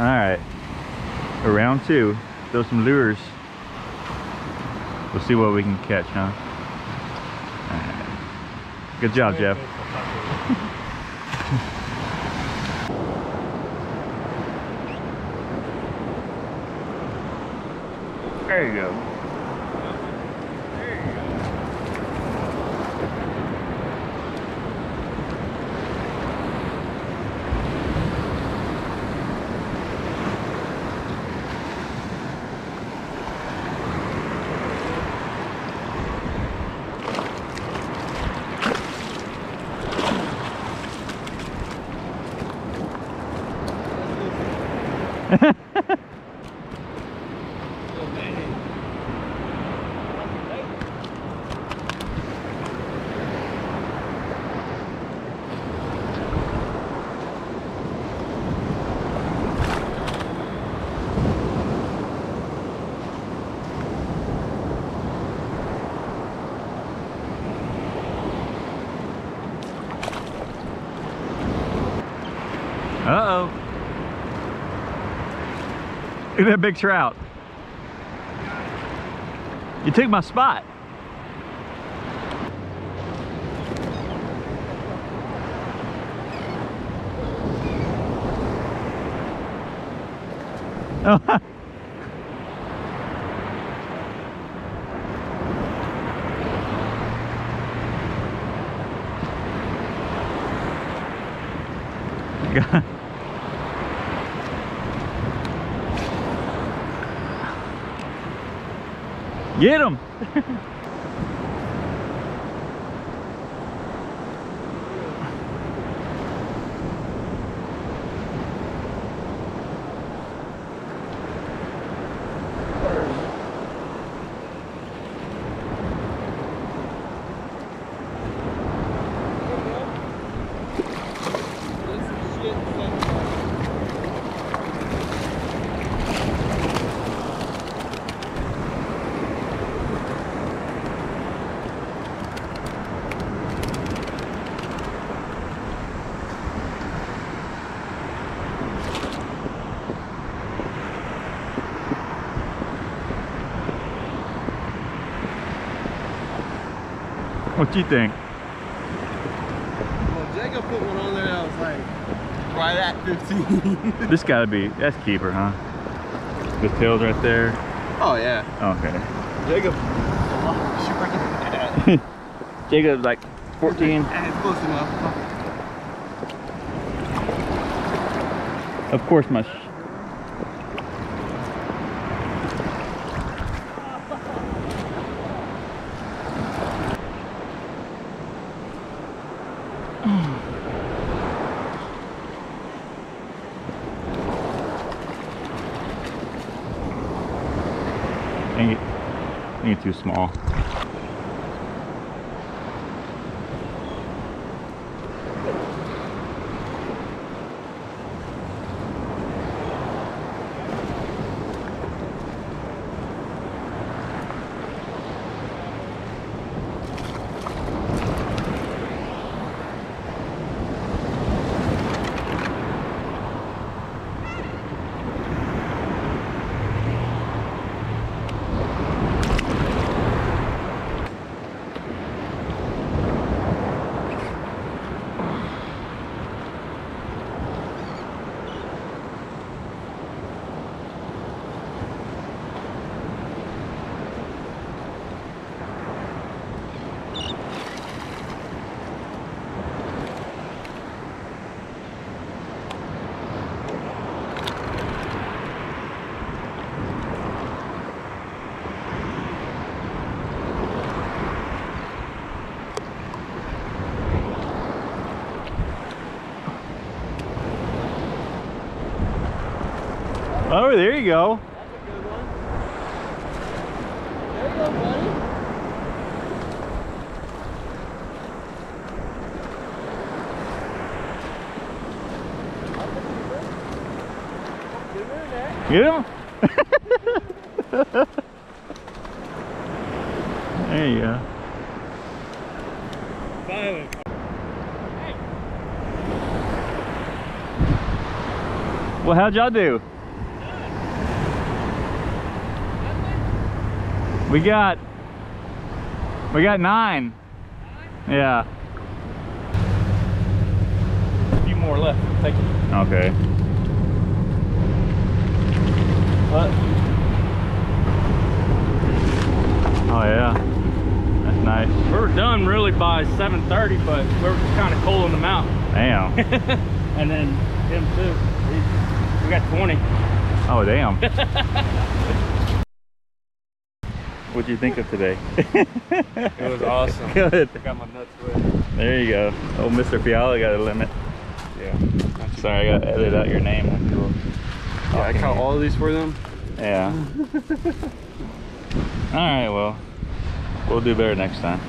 All right. Round two. Throw some lures. We'll see what we can catch, huh? Good job, Jeff. There you go. Uh-oh. Look at that big trout. You took my spot. Oh. Get him! What do you think? Well, Jacob put one on there that was like right at 15. This gotta be, that's keeper, huh? The tail's right there. oh yeah. Okay. Jacob. She freaking bad. Jacob's like 14. Eh, It's close enough. Of course my... I think it's too small. Oh, there you go. That's a good one. There you go, buddy. Get him there. You go. Violent. Well, how'd y'all do? We got, we got nine. Yeah. A few more left. Thank you. Okay. What? Oh yeah. That's nice. We were done really by 7.30, but we were just kind of cooling them out. Damn. and then him too. We got 20. Oh damn. What'd you think of today? It was awesome. Good. I got my nuts wet. There you go. Oh, Mr. Fiala got a limit. Yeah. Sorry, I gotta edit out your name. when Yeah, I caught all of these for them. Yeah. All right, well, we'll do better next time.